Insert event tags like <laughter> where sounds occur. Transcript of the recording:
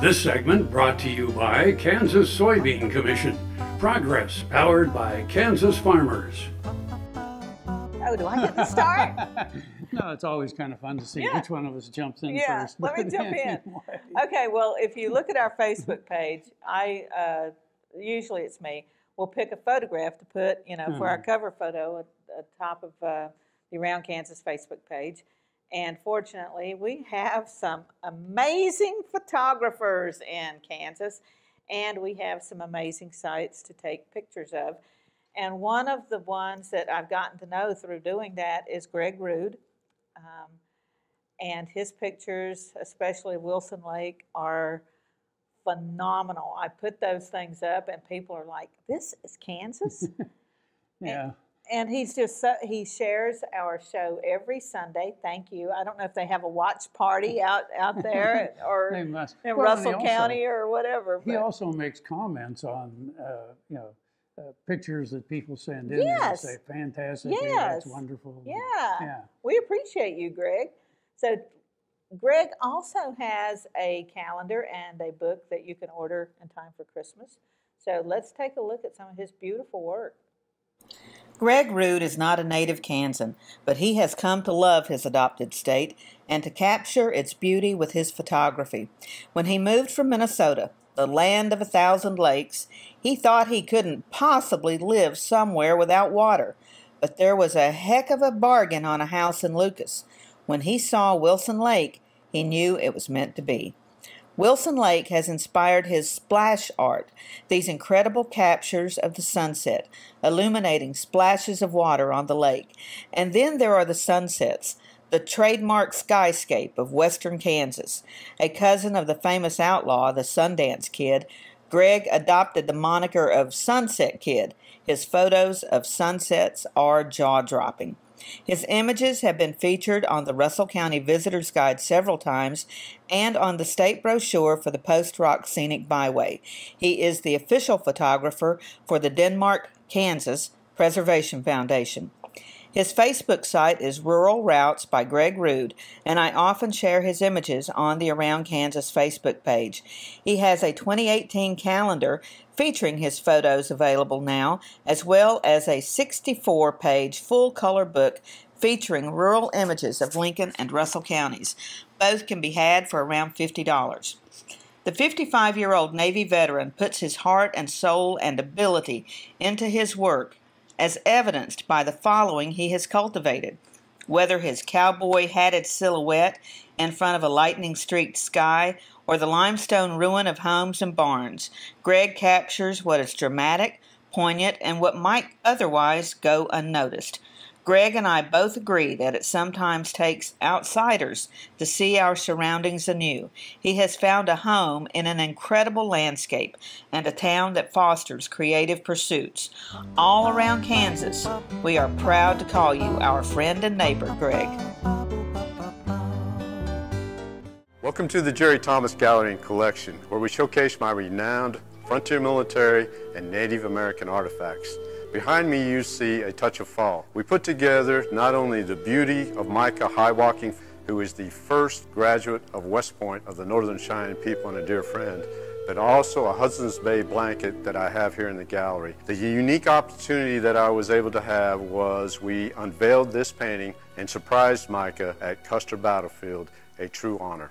This segment brought to you by Kansas Soybean Commission. Progress powered by Kansas farmers. Oh, do I get to start? <laughs> no, it's always kind of fun to see Yeah. which one of us jumps in Yeah, first. let me but jump in. Okay, well, if you look at our Facebook <laughs> page, I uh, usually it's me. We'll pick a photograph to put, you know, for our cover photo at the top of uh, the Around Kansas Facebook page. And fortunately, we have some amazing photographers in Kansas, and we have some amazing sites to take pictures of. And one of the ones that I've gotten to know through doing that is Greg Rud. Um, and his pictures, especially Wilson Lake, are phenomenal. I put those things up, and people are like, "This is Kansas," <laughs> Yeah. and he's just so, he shares our show every Sunday. Thank you. I don't know if they have a watch party out out there <laughs> or in Well, and Russell also- County or whatever. He also makes comments on, uh, you know, uh, pictures that people send in. Yes. And say, fantastic. hey, Yes. That's wonderful. Yeah. Yeah. We appreciate you, Greg. So, Greg also has a calendar and a book that you can order in time for Christmas. So, let's take a look at some of his beautiful work. Greg Rud is not a native Kansan, but he has come to love his adopted state and to capture its beauty with his photography. When he moved from Minnesota, the land of a thousand lakes, he thought he couldn't possibly live somewhere without water. But there was a heck of a bargain on a house in Lucas. When he saw Wilson Lake, he knew it was meant to be. Wilson Lake has inspired his splash art, these incredible captures of the sunset, illuminating splashes of water on the lake. And then there are the sunsets, the trademark skyscape of western Kansas. A cousin of the famous outlaw, the Sundance Kid, Greg adopted the moniker of Sunset Kid. His photos of sunsets are jaw dropping. His images have been featured on the Russell County Visitor's Guide several times and on the state brochure for the Post Rock Scenic Byway. He is the official photographer for the Denmark, Kansas Preservation Foundation. His Facebook site is Rural Routes by Greg Rud, and I often share his images on the Around Kansas Facebook page. He has a 2018 calendar featuring his photos available now, as well as a 64 page full color book featuring rural images of Lincoln and Russell counties. Both can be had for around $50. The 55 year old Navy veteran puts his heart and soul and ability into his work, as evidenced by the following he has cultivated. Whether his cowboy hatted silhouette in front of a lightning streaked sky or the limestone ruin of homes and barns, Greg captures what is dramatic, poignant, and what might otherwise go unnoticed. Greg and I both agree that it sometimes takes outsiders to see our surroundings anew. He has found a home in an incredible landscape and a town that fosters creative pursuits. All around Kansas, we are proud to call you our friend and neighbor, Greg. Welcome to the Jerry Thomas Gallery and Collection, where we showcase my renowned frontier military and Native American artifacts. Behind me you see a touch of fall. We put together not only the beauty of Micah Highwalking, who is the first graduate of West Point of the Northern Cheyenne people and a dear friend, but also a Hudson's Bay blanket that I have here in the gallery. The unique opportunity that I was able to have was we unveiled this painting and surprised Micah at Custer Battlefield, a true honor.